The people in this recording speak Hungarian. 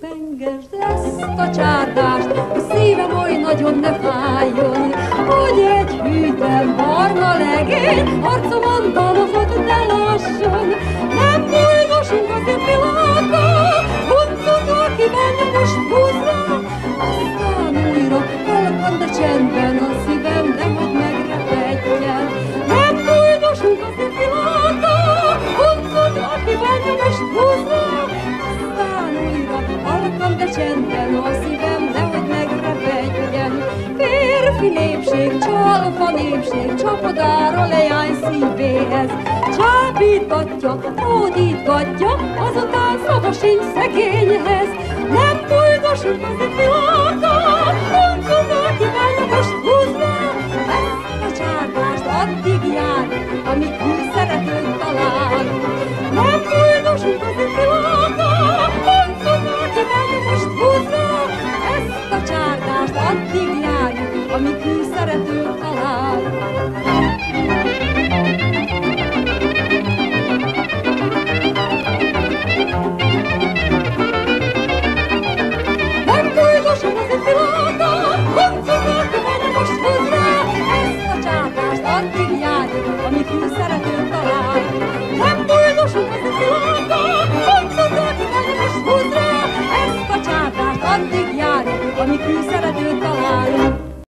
Pengesd ezt a csárdást, a szívem oly nagyon ne fájjon, hogy egy hűtlen barna legény arcomon dolgot ne lásson. Nem boldosunk azért világa, huncut, aki benne most csendben, a szívem nehogy megrepedjen. Férfi népség, csalfa népség, csapodára lejány szívéhez. Csábítgatja, hódítgatja, azután szava sincs szegényhez. Nem buldosult az itt világa, pont az, aki most húzná. Ezt a csárgást addig jár, amit ő szeretne. most addig járjuk, amit ő szerető talál. Nem túlzósan ez a pillanata, hogy csináltuk, mert most hozzá, ezt a csátást addig járjuk, amit me cruis à